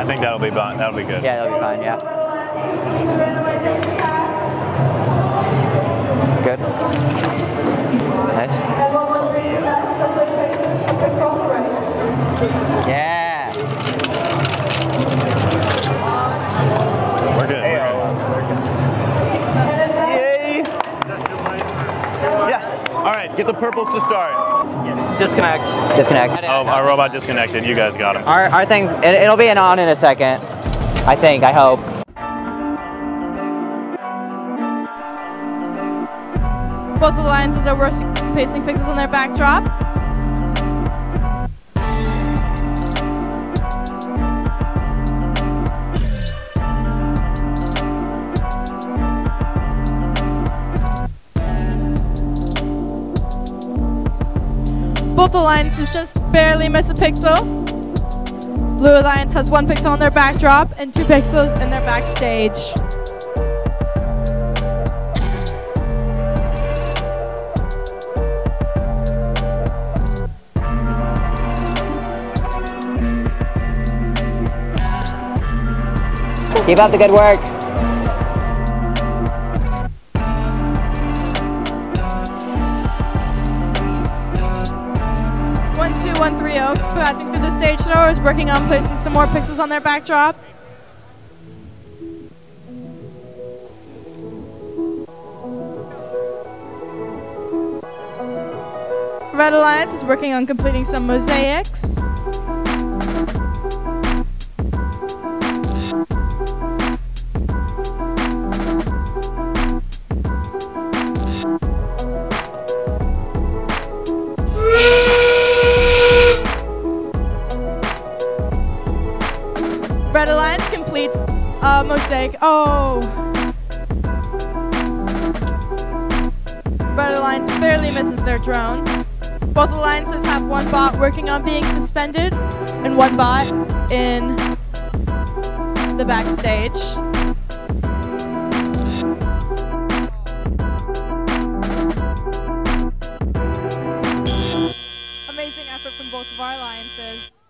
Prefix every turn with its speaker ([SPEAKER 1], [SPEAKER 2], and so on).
[SPEAKER 1] I think that'll be fine. That'll be good.
[SPEAKER 2] Yeah, that'll be fine, yeah. Good. Nice. Yeah.
[SPEAKER 1] Right, get the purples to start.
[SPEAKER 3] Disconnect.
[SPEAKER 2] Disconnect.
[SPEAKER 1] Oh, our robot disconnected. You guys got him.
[SPEAKER 2] Our, our things, it, it'll be an on in a second. I think, I hope.
[SPEAKER 4] Both alliances are working, pasting pixels on their backdrop. Both alliances just barely miss a pixel. Blue Alliance has one pixel on their backdrop and two pixels in their backstage.
[SPEAKER 2] Keep up the good work.
[SPEAKER 4] One three oh, passing through the stage door is working on placing some more pixels on their backdrop. Red Alliance is working on completing some mosaics. A mosaic. Oh. Red Alliance barely misses their drone. Both alliances have one bot working on being suspended and one bot in the backstage. Amazing effort from both of our alliances.